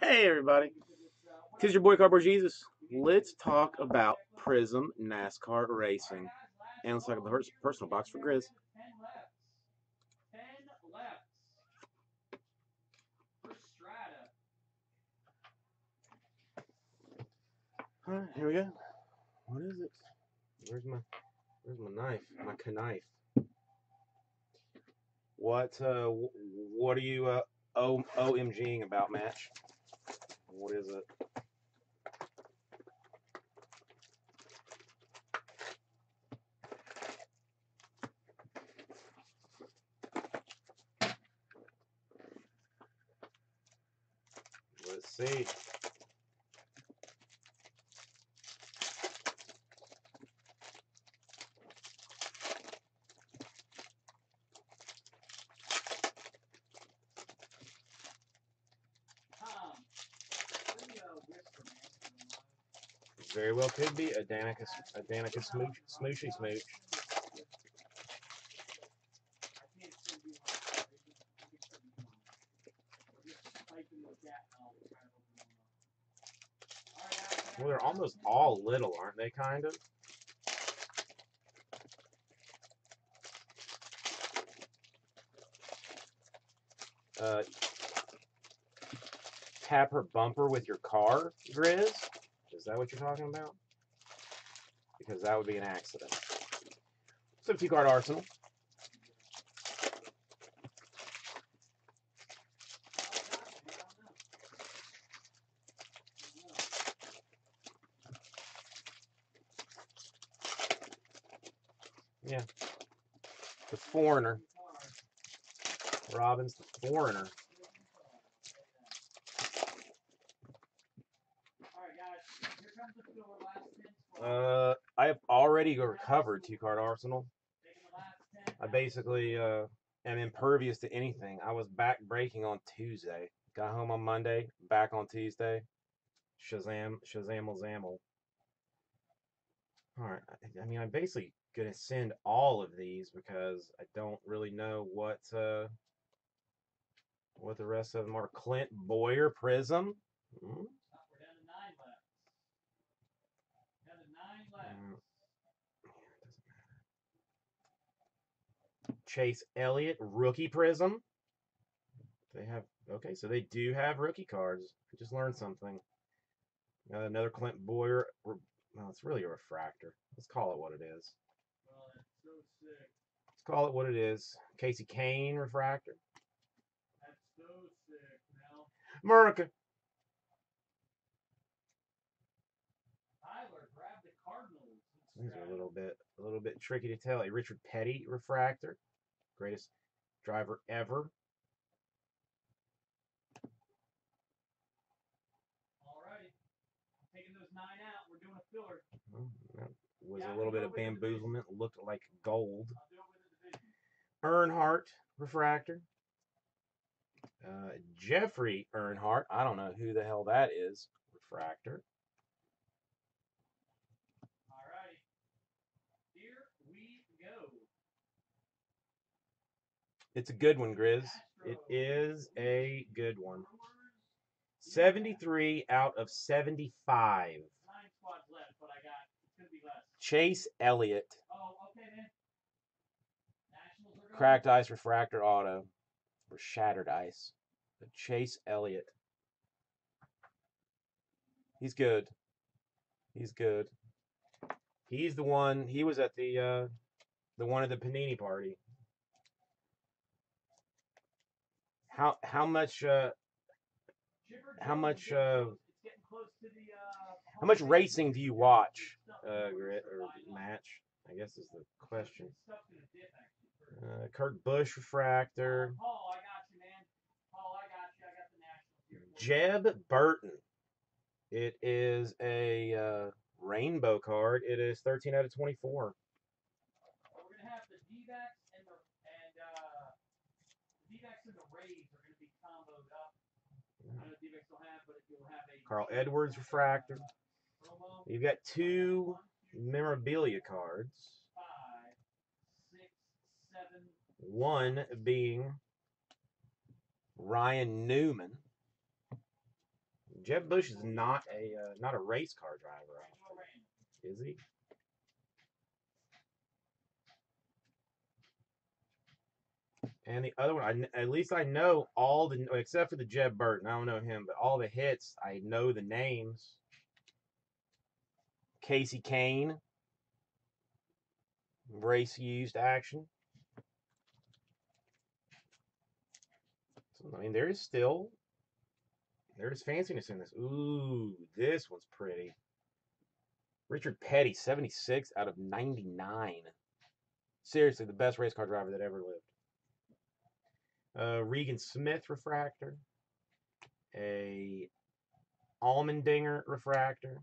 hey, everybody. This is your boy Cardboard Jesus. Let's talk about Prizm NASCAR Racing. And let's talk about the personal box for Grizz. Alright, here we go. What is it? Where's my where's my knife? My knife. What uh what are you uh OMGing about match? What is it? Let's see. Very well could be a Danica, a Danica smooch, smooshy smooch. Well, they're almost all little, aren't they, kind of? Uh, tap her bumper with your car, Grizz? Is that what you're talking about? Because that would be an accident. 50 card arsenal. Yeah. The foreigner. Robin's the foreigner. Uh, I have already recovered two card arsenal. I basically uh, am impervious to anything. I was back breaking on Tuesday. Got home on Monday, back on Tuesday. Shazam, Shazamel Zamel. Alright, I mean, I'm basically going to send all of these because I don't really know what uh, what the rest of them are. Clint Bowyer Prizm. Hmm? Chase Elliott rookie prism. They have okay, so they do have rookie cards. I just learned something. Uh, another Clint Bowyer. Well, it's really a refractor. Let's call it what it is. so Let's call it what it is. Kasey Kahne refractor. That's so sick, Mel. America. These are a little bit a little bit tricky to tell. A Richard Petty refractor. Greatest driver ever. Alrighty. Taking those nine out. We're doing a filler. Well, that was Yeah, a little bit of go with the division. bamboozlement. Looked like gold. I'll do it with the division. Earnhardt refractor. Uh, Jeffrey Earnhardt. I don't know who the hell that is. Refractor. Alrighty. Here we go. It's a good one, Grizz. It is a good one. 73 out of 75. Nine squads left, but I got it's gonna be less. Chase Elliott. Oh, okay then. Nationals are going. Cracked ice refractor auto. Or shattered ice. But Chase Elliott. He's good. He's good. He's the one. He was at the uh, the one at the Panini party. How how much uh, how much, uh, how much racing do you watch? Uh, or match? I guess is the question. Uh, Kurt Busch refractor. Jeb Burton. It is a uh, rainbow card. It is 13 out of 24. We're gonna have the D-backs and the and uh, the D-backs and the Rays are gonna be comboed up. I know D-backs don't have, but if you'll have a Carl Edwards refractor. You've got two memorabilia cards. One being Ryan Newman. Jeb Bush is not a uh, not a race car driver, is he? And the other one, I at least I know all the except for the Jeb Burton. I don't know him, but all the hits I know the names. Kasey Kahne, race used action. So, I mean, there is still there's fanciness in this. Ooh, this one's pretty. Richard Petty, 76 out of 99. Seriously, the best race car driver that ever lived. Uh, Regan Smith refractor. A Allmendinger refractor.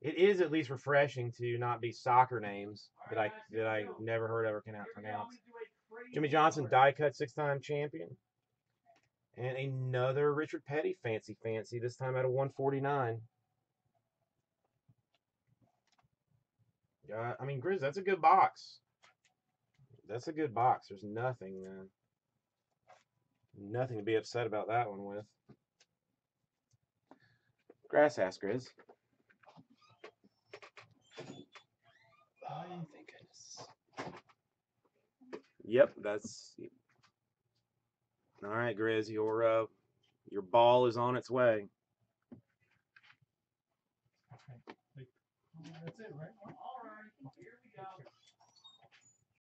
It is at least refreshing to not be soccer names that I that I never heard ever can pronounce. Jimmie Johnson, die cut six time champion. And another Richard Petty fancy fancy, this time at a 149. Yeah, I mean, Grizz, that's a good box. That's a good box. There's nothing, uh, nothing to be upset about that one with. Grass ass, Grizz. Oh, thank goodness. Yep, that's all right, Grizz. Your uh, your ball is on its way. Okay. That's it, right? All right, here we go.